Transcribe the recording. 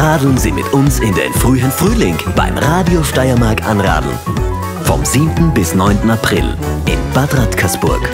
Radeln Sie mit uns in den frühen Frühling beim Radio Steiermark Anradeln. Vom 7. bis 9. April in Bad Radkersburg.